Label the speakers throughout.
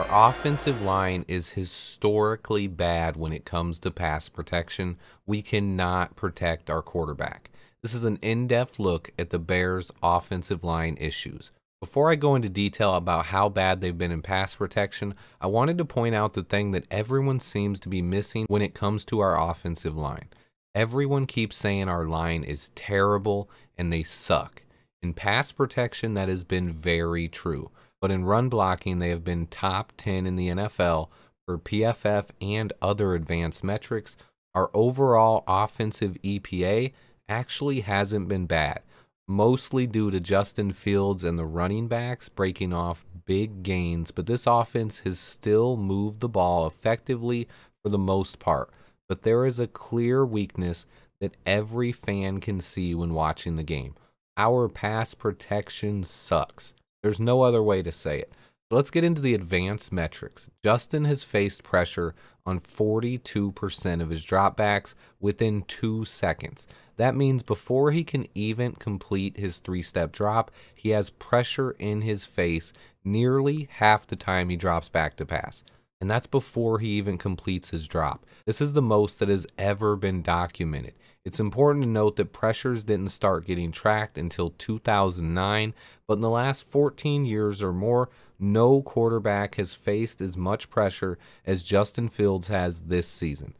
Speaker 1: Our offensive line is historically bad when it comes to pass protection. We cannot protect our quarterback. This is an in depth look at the Bears' offensive line issues. Before I go into detail about how bad they've been in pass protection, I wanted to point out the thing that everyone seems to be missing when it comes to our offensive line. Everyone keeps saying our line is terrible and they suck. In pass protection, that has been very true but in run blocking, they have been top 10 in the NFL for PFF and other advanced metrics. Our overall offensive EPA actually hasn't been bad, mostly due to Justin Fields and the running backs breaking off big gains, but this offense has still moved the ball effectively for the most part. But there is a clear weakness that every fan can see when watching the game. Our pass protection sucks. There's no other way to say it. Let's get into the advanced metrics. Justin has faced pressure on 42% of his dropbacks within two seconds. That means before he can even complete his three step drop, he has pressure in his face nearly half the time he drops back to pass. And that's before he even completes his drop. This is the most that has ever been documented. It's important to note that pressures didn't start getting tracked until 2009, but in the last 14 years or more, no quarterback has faced as much pressure as Justin Fields has this season.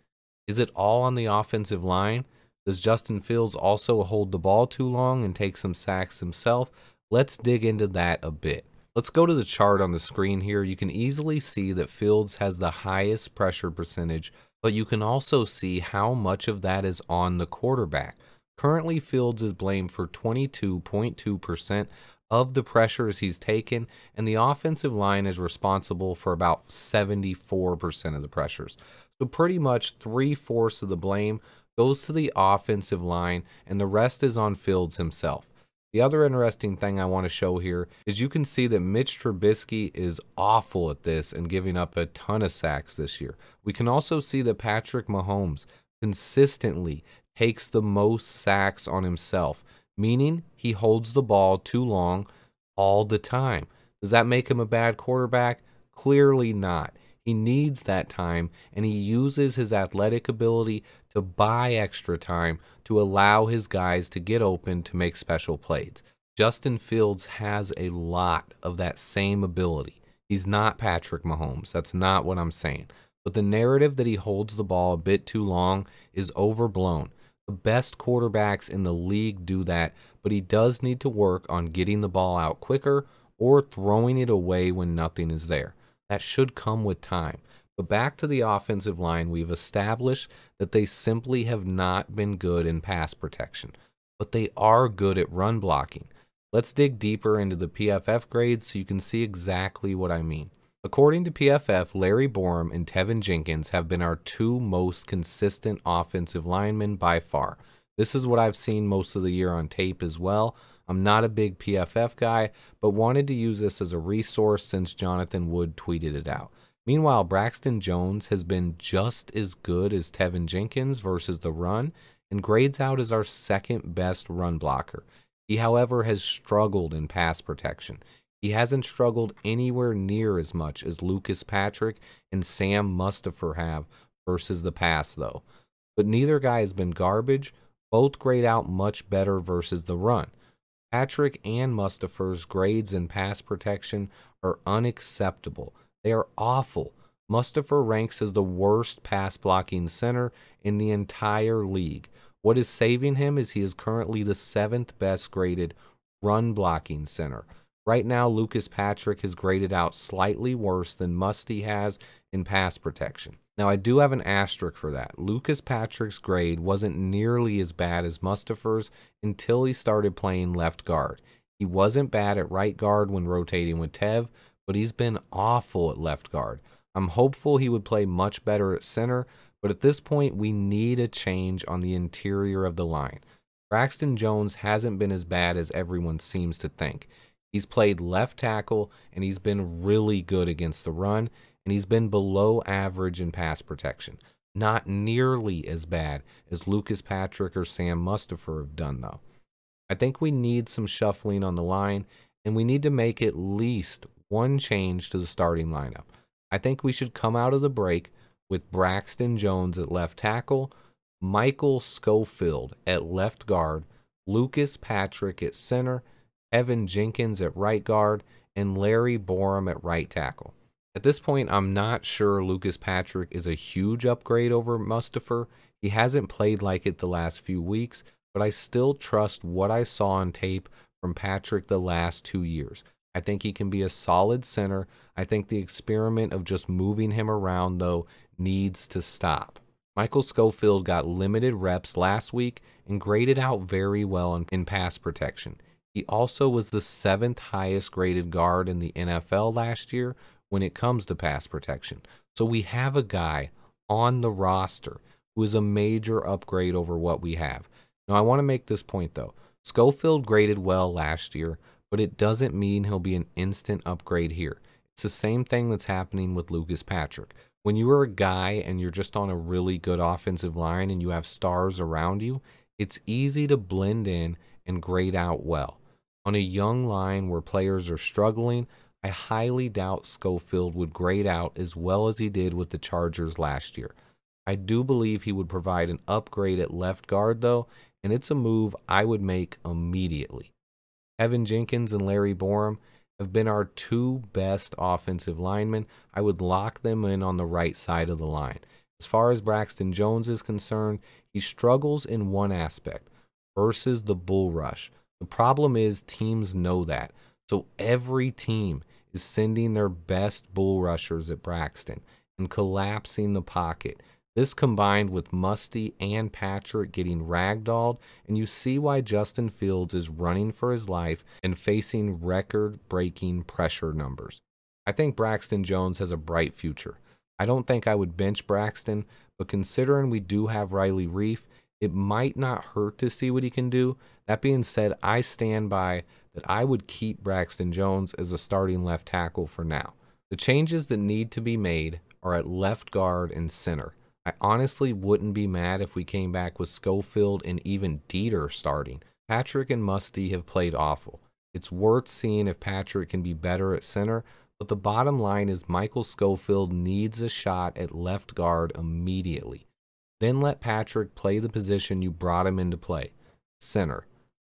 Speaker 1: Is it all on the offensive line? Does Justin Fields also hold the ball too long and take some sacks himself? Let's dig into that a bit. Let's go to the chart on the screen here. You can easily see that Fields has the highest pressure percentage but you can also see how much of that is on the quarterback. Currently, Fields is blamed for 22.2% of the pressures he's taken, and the offensive line is responsible for about 74% of the pressures. So, pretty much three fourths of the blame goes to the offensive line, and the rest is on Fields himself. The other interesting thing I want to show here is you can see that Mitch Trubisky is awful at this and giving up a ton of sacks this year. We can also see that Patrick Mahomes consistently takes the most sacks on himself, meaning he holds the ball too long all the time. Does that make him a bad quarterback? Clearly not. He needs that time and he uses his athletic ability to buy extra time to allow his guys to get open to make special plays. Justin Fields has a lot of that same ability. He's not Patrick Mahomes. That's not what I'm saying. But the narrative that he holds the ball a bit too long is overblown. The best quarterbacks in the league do that, but he does need to work on getting the ball out quicker or throwing it away when nothing is there. That should come with time. But back to the offensive line, we've established that they simply have not been good in pass protection, but they are good at run blocking. Let's dig deeper into the PFF grades so you can see exactly what I mean. According to PFF, Larry Borom and Teven Jenkins have been our two most consistent offensive linemen by far. This is what I've seen most of the year on tape as well. I'm not a big PFF guy, but wanted to use this as a resource since Jonathan Wood tweeted it out. Meanwhile, Braxton Jones has been just as good as Teven Jenkins versus the run and grades out as our second best run blocker. He, however, has struggled in pass protection. He hasn't struggled anywhere near as much as Lucas Patrick and Sam Mustipher have versus the pass, though. But neither guy has been garbage. Both grade out much better versus the run. Patrick and Mustipher's grades in pass protection are unacceptable. They are awful. Mustipher ranks as the worst pass blocking center in the entire league. What is saving him is he is currently the seventh best graded run blocking center. Right now, Lucas Patrick has graded out slightly worse than Musty has in pass protection. Now, I do have an asterisk for that. Lucas Patrick's grade wasn't nearly as bad as Mustipher's until he started playing left guard. He wasn't bad at right guard when rotating with Tev, but he's been awful at left guard. I'm hopeful he would play much better at center, but at this point, we need a change on the interior of the line. Braxton Jones hasn't been as bad as everyone seems to think. He's played left tackle and he's been really good against the run and he's been below average in pass protection. Not nearly as bad as Lucas Patrick or Sam Mustipher have done, though. I think we need some shuffling on the line, and we need to make at least one change to the starting lineup. I think we should come out of the break with Braxton Jones at left tackle, Michael Schofield at left guard, Lucas Patrick at center, Teven Jenkins at right guard, and Larry Borom at right tackle. At this point, I'm not sure Lucas Patrick is a huge upgrade over Mustipher. He hasn't played like it the last few weeks, but I still trust what I saw on tape from Patrick the last two years. I think he can be a solid center. I think the experiment of just moving him around, though, needs to stop. Michael Schofield got limited reps last week and graded out very well in, in, pass protection. He also was the seventh highest graded guard in the NFL last year when it comes to pass protection. So we have a guy on the roster who is a major upgrade over what we have. Now, I want to make this point though. Schofield graded well last year, but it doesn't mean he'll be an instant upgrade here. It's the same thing that's happening with Lucas Patrick. When you are a guy and you're just on a really good offensive line and you have stars around you, it's easy to blend in and grade out well. On a young line where players are struggling, I highly doubt Schofield would grade out as well as he did with the Chargers last year. I do believe he would provide an upgrade at left guard, though, and it's a move I would make immediately. Teven Jenkins and Larry Borom have been our two best offensive linemen. I would lock them in on the right side of the line. As far as Braxton Jones is concerned, he struggles in one aspect versus the bull rush. The problem is teams know that. So every team is sending their best bull rushers at Braxton and collapsing the pocket. This combined with Musty and Patrick getting ragdolled, and you see why Justin Fields is running for his life and facing record breaking pressure numbers. I think Braxton Jones has a bright future. I don't think I would bench Braxton, but considering we do have Riley Reiff, it might not hurt to see what he can do. That being said, I stand by that I would keep Braxton Jones as a starting left tackle for now. The changes that need to be made are at left guard and center. I honestly wouldn't be mad if we came back with Schofield and even Dieter starting. Patrick and Musty have played awful. It's worth seeing if Patrick can be better at center, but the bottom line is Michael Schofield needs a shot at left guard immediately. Then let Patrick play the position you brought him into play center.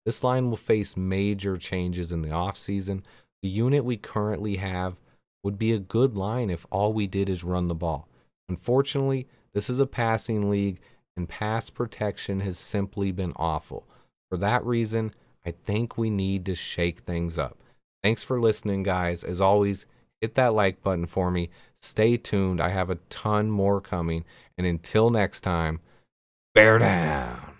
Speaker 1: This line will face major changes in the offseason. The unit we currently have would be a good line if all we did is run the ball. Unfortunately, this is a passing league, and pass protection has simply been awful. For that reason, I think we need to shake things up. Thanks for listening, guys. As always, hit that like button for me. Stay tuned. I have a ton more coming. And until next time, bear down.